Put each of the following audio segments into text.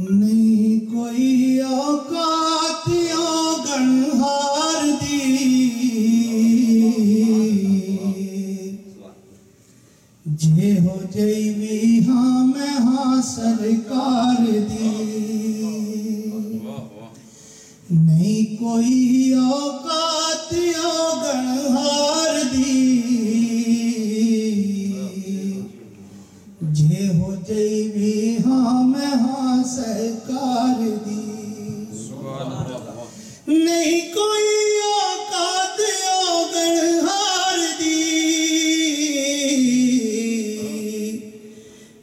नहीं कोई औकात गणहार दी। जे हो जैवी हाँ मैं हाँ सरकार दी। नहीं कोई औकात गणहार दी। जे हो जैवी हाँ मैं हाँ सहकार दी। नहीं कोई औकात योगन हार दी।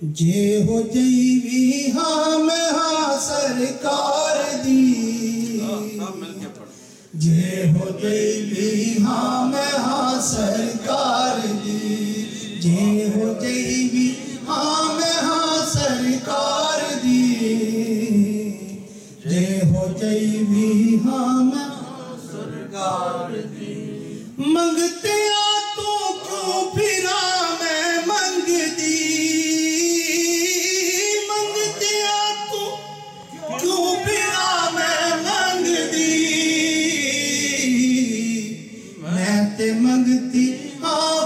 जे हो जई भी हा, मैं हा, सरकार दी। जे हो जई भी हा, मैं हा, सरकार दी। जे मंगते मैं मंगती। मंगते मैं मंगती। मैं मंगती हाँ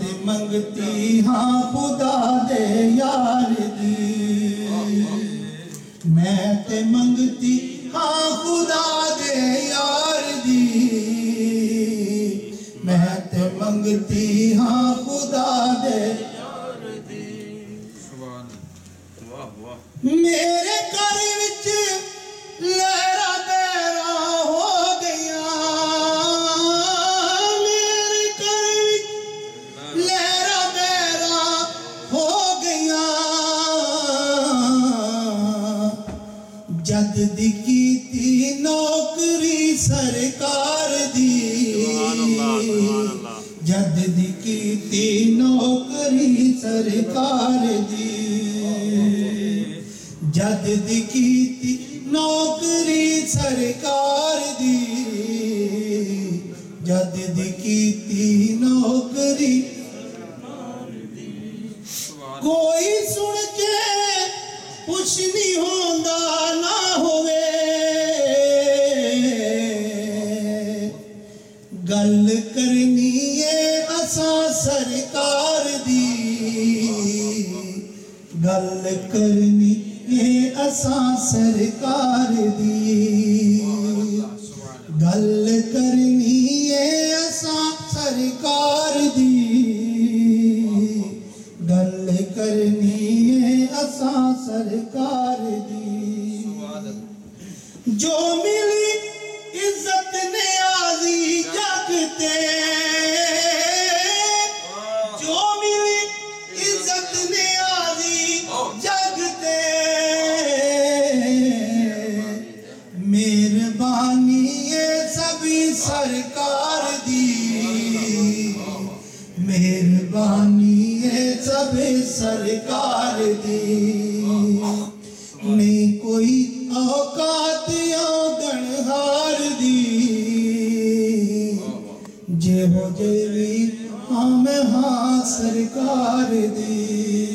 दे मंगती हाँ खुदा दे यार दी। मैं ते मंग मंगती हाँ खुदा दे। मेरे घर विच लहरा तेरा हो गया मेरे घर विच लहरा तेरा हो गया जद दी की नौकरी सरकार सरकार दी। जद दी की नौकरी सरकार दी। जद दी की नौकरी कोई सुन के कुछ नहीं होंदा ना होवे। गल करनी है असा सरकार दी। गल करनी ये असा सरकार दी। गल करनी ये असा सरकार दी। गल करनी ये असा सरकार दी। जो सबे सरकार दी। ने कोई औकात गणहार दी। जे हो जेवी हम हाँ सरकार दी।